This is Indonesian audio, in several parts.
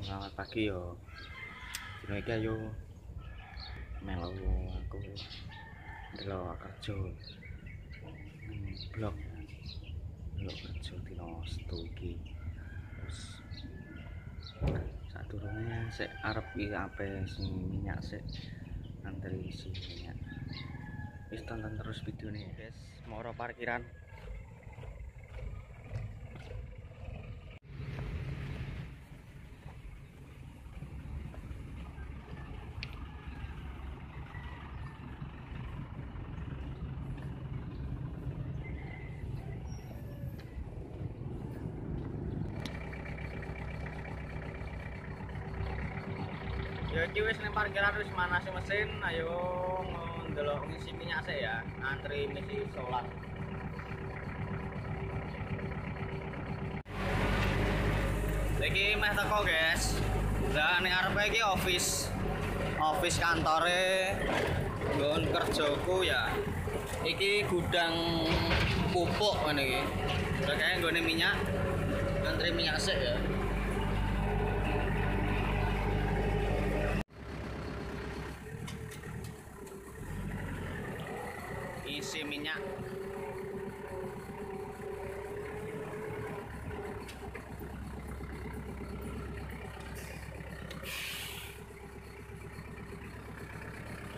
selamat pagi yo dino iki ayo melu aku delok kerja hmm, blog blog kerja dino setu iki terus saturune sik arep iki ape sing minyak sik antri isi minyak wis tonton terus videone guys moro parkiran ya iki wis ning parkiran wis manasi mesin ayo ndelok ngisi minyak sih ya antri ngisi solar lagi meh teko, guys. Lah ning arepe office. Office kantore gon kerjaku ya. Iki gudang pupuk ini iki. Lah kae minyak. Antri minyak sik ya. isi minyak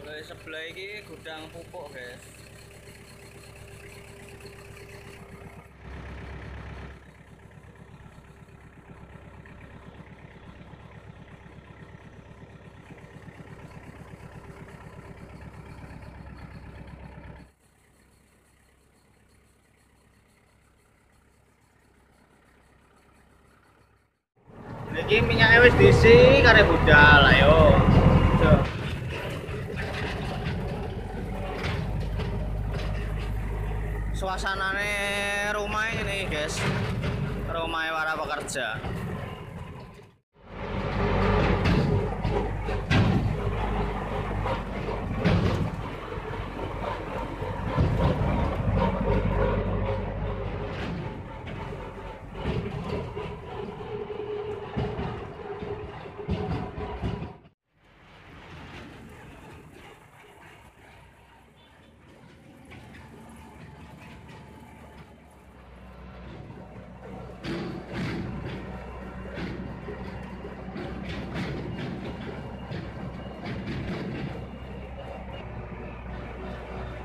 Oleh sebelah ini gudang pupuk guys Iki minyak wis diisi kare budal ayo. suasana rumah ini, guys. Rumah para pekerja.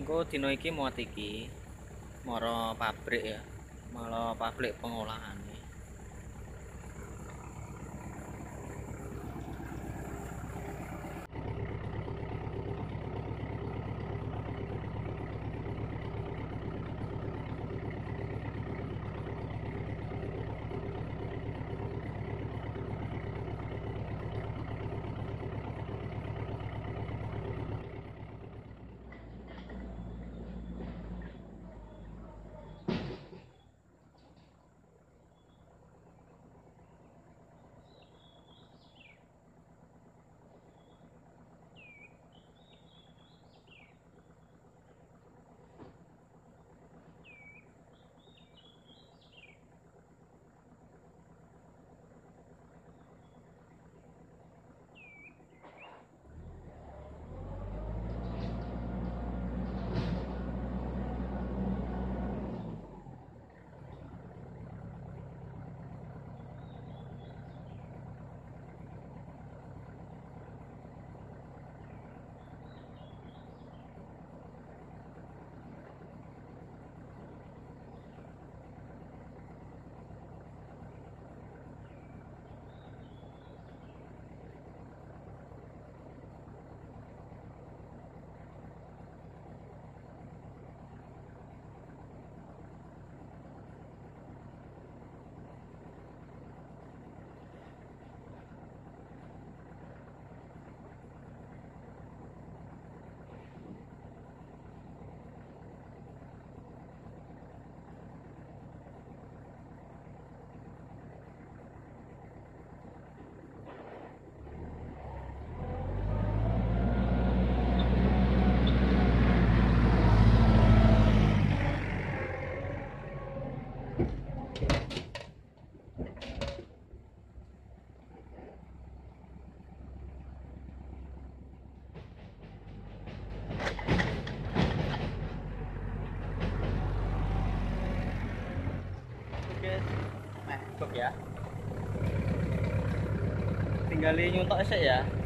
Iku dino iki muat iki moro pabrik ya. Malah pabrik pengolahan. Nah, ya. Tinggal nyuntok sih ya.